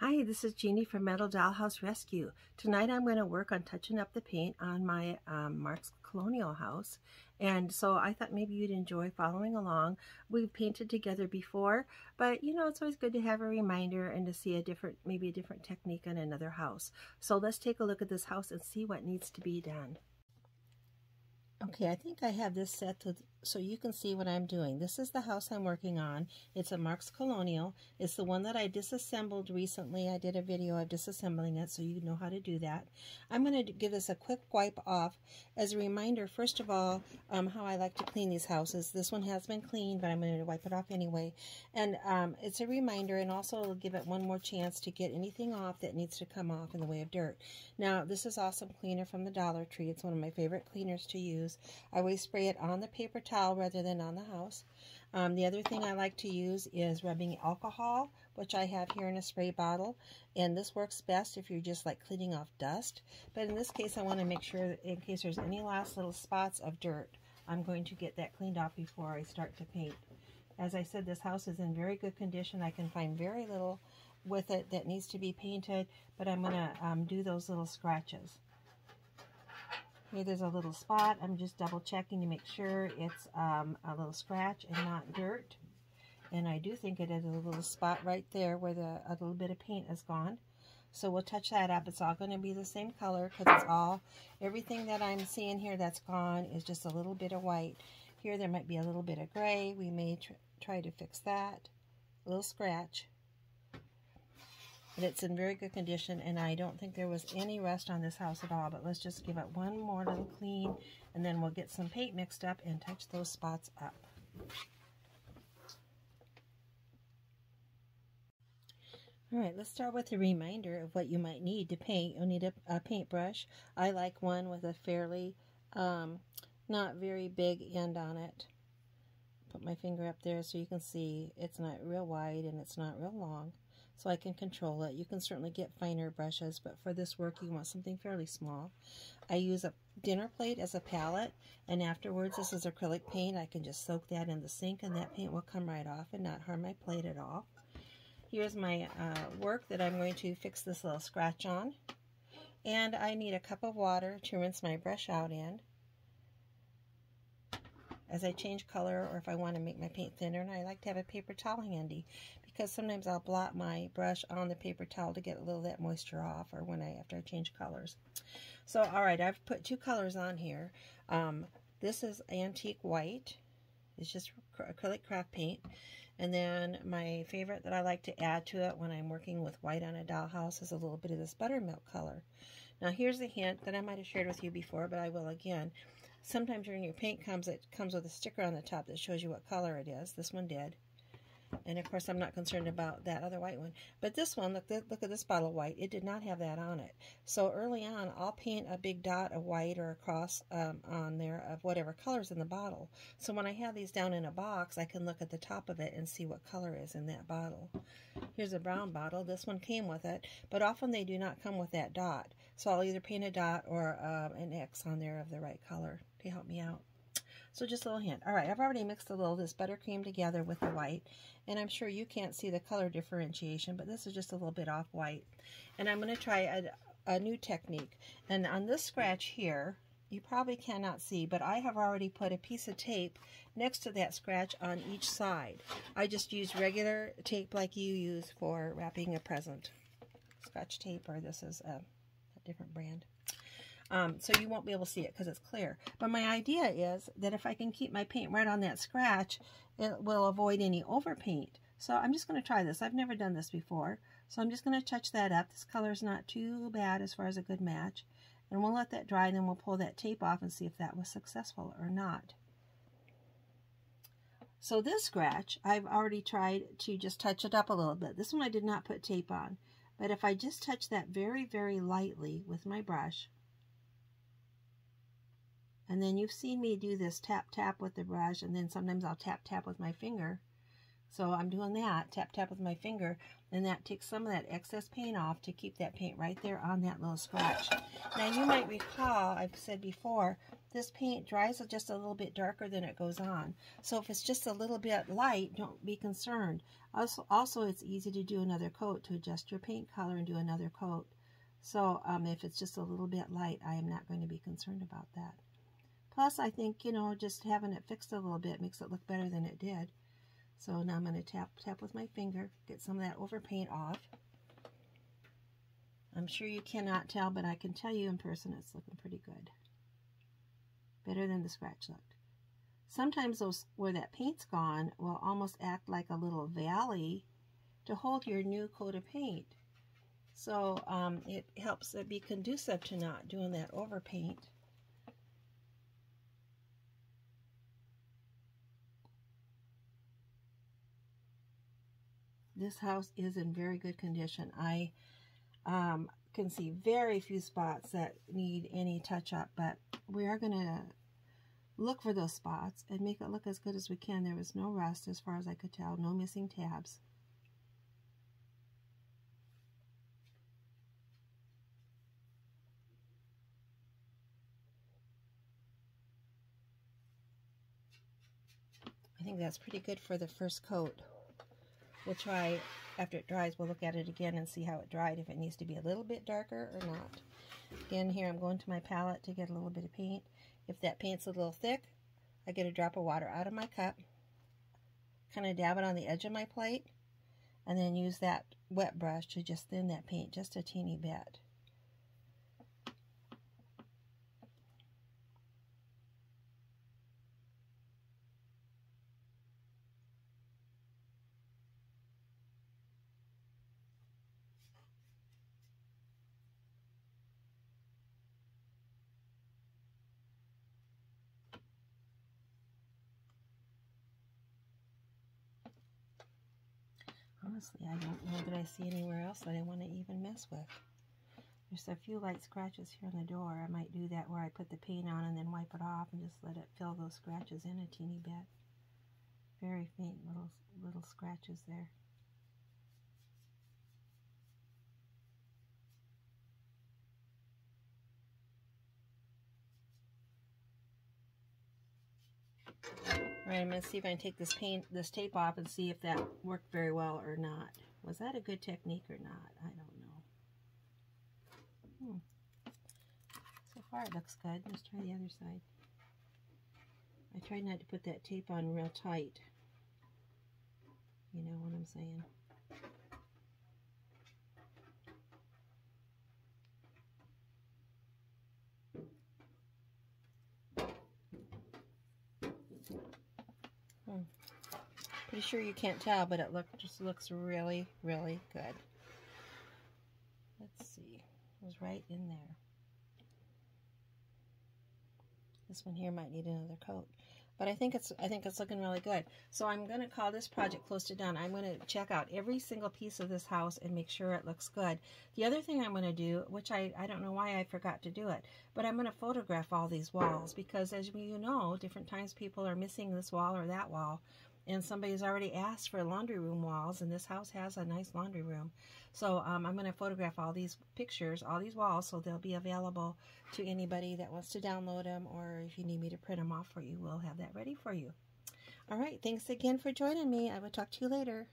Hi, this is Jeannie from Metal Dollhouse Rescue. Tonight I'm going to work on touching up the paint on my um, Marx Colonial house. And so I thought maybe you'd enjoy following along. We've painted together before, but you know, it's always good to have a reminder and to see a different, maybe a different technique on another house. So let's take a look at this house and see what needs to be done. Okay, I think I have this set to, so you can see what I'm doing. This is the house I'm working on. It's a Marx Colonial. It's the one that I disassembled recently. I did a video of disassembling it so you know how to do that. I'm going to give this a quick wipe off as a reminder, first of all, um, how I like to clean these houses. This one has been cleaned, but I'm going to wipe it off anyway. And um, it's a reminder and also give it one more chance to get anything off that needs to come off in the way of dirt. Now, this is awesome cleaner from the Dollar Tree. It's one of my favorite cleaners to use use. I always spray it on the paper towel rather than on the house. Um, the other thing I like to use is rubbing alcohol, which I have here in a spray bottle. And this works best if you're just like cleaning off dust. But in this case, I want to make sure that in case there's any last little spots of dirt, I'm going to get that cleaned off before I start to paint. As I said, this house is in very good condition. I can find very little with it that needs to be painted, but I'm going to um, do those little scratches. Here there's a little spot. I'm just double checking to make sure it's um, a little scratch and not dirt. And I do think it is a little spot right there where the a little bit of paint is gone. So we'll touch that up. It's all going to be the same color because it's all, everything that I'm seeing here that's gone is just a little bit of white. Here there might be a little bit of gray. We may tr try to fix that. A little scratch but it's in very good condition and I don't think there was any rust on this house at all but let's just give it one more little clean and then we'll get some paint mixed up and touch those spots up. All right, let's start with a reminder of what you might need to paint. You'll need a, a paintbrush. I like one with a fairly um, not very big end on it. Put my finger up there so you can see it's not real wide and it's not real long so I can control it. You can certainly get finer brushes, but for this work you want something fairly small. I use a dinner plate as a palette, and afterwards this is acrylic paint. I can just soak that in the sink and that paint will come right off and not harm my plate at all. Here's my uh, work that I'm going to fix this little scratch on. And I need a cup of water to rinse my brush out in as I change color or if I want to make my paint thinner. And I like to have a paper towel handy because sometimes I'll blot my brush on the paper towel to get a little of that moisture off or when I after I change colors. So, all right, I've put two colors on here. Um, this is antique white. It's just acrylic craft paint. And then my favorite that I like to add to it when I'm working with white on a dollhouse is a little bit of this buttermilk color. Now here's a hint that I might have shared with you before, but I will again. Sometimes when your paint comes, it comes with a sticker on the top that shows you what color it is. This one did. And of course, I'm not concerned about that other white one. But this one, look, look at this bottle of white. It did not have that on it. So early on, I'll paint a big dot of white or a cross um, on there of whatever color's in the bottle. So when I have these down in a box, I can look at the top of it and see what color is in that bottle. Here's a brown bottle. This one came with it, but often they do not come with that dot. So I'll either paint a dot or um, an X on there of the right color to help me out. So just a little hint. All right, I've already mixed a little this buttercream together with the white, and I'm sure you can't see the color differentiation, but this is just a little bit off white. And I'm going to try a, a new technique. And on this scratch here, you probably cannot see, but I have already put a piece of tape next to that scratch on each side. I just use regular tape like you use for wrapping a present. Scotch tape, or this is a, a different brand. Um, so you won't be able to see it because it's clear. But my idea is that if I can keep my paint right on that scratch, it will avoid any overpaint. So I'm just going to try this. I've never done this before. So I'm just going to touch that up. This color is not too bad as far as a good match. And we'll let that dry, and then we'll pull that tape off and see if that was successful or not. So this scratch, I've already tried to just touch it up a little bit. This one I did not put tape on. But if I just touch that very, very lightly with my brush, and then you've seen me do this tap tap with the brush and then sometimes I'll tap tap with my finger. So I'm doing that, tap tap with my finger, and that takes some of that excess paint off to keep that paint right there on that little scratch. Now you might recall, I've said before, this paint dries just a little bit darker than it goes on. So if it's just a little bit light, don't be concerned. Also, also it's easy to do another coat, to adjust your paint color and do another coat. So um, if it's just a little bit light, I am not going to be concerned about that. Plus, I think, you know, just having it fixed a little bit makes it look better than it did. So now I'm going to tap, tap with my finger, get some of that overpaint off. I'm sure you cannot tell, but I can tell you in person it's looking pretty good. Better than the scratch looked. Sometimes those where that paint's gone will almost act like a little valley to hold your new coat of paint. So um, it helps it be conducive to not doing that overpaint. This house is in very good condition. I um, can see very few spots that need any touch-up, but we are going to look for those spots and make it look as good as we can. There was no rust as far as I could tell, no missing tabs. I think that's pretty good for the first coat. We'll try, after it dries, we'll look at it again and see how it dried, if it needs to be a little bit darker or not. Again, here I'm going to my palette to get a little bit of paint. If that paint's a little thick, I get a drop of water out of my cup, kind of dab it on the edge of my plate, and then use that wet brush to just thin that paint just a teeny bit. Honestly, I don't know that I see anywhere else that I want to even mess with. There's a few light scratches here on the door. I might do that where I put the paint on and then wipe it off and just let it fill those scratches in a teeny bit. Very faint little little scratches there. Alright, I'm going to see if I can take this paint, this tape off and see if that worked very well or not. Was that a good technique or not? I don't know. Hmm. So far it looks good. Let's try the other side. I tried not to put that tape on real tight. You know what I'm saying? Pretty sure you can't tell, but it look, just looks really, really good. Let's see. It was right in there. This one here might need another coat. But I think it's I think it's looking really good. So I'm going to call this project close to done. I'm going to check out every single piece of this house and make sure it looks good. The other thing I'm going to do, which I, I don't know why I forgot to do it, but I'm going to photograph all these walls because as you know, different times people are missing this wall or that wall and somebody's already asked for laundry room walls and this house has a nice laundry room. So um, I'm going to photograph all these pictures all these walls so they'll be available to anybody that wants to download them or if you need me to print them off for you we'll have that ready for you. All right thanks again for joining me. I will talk to you later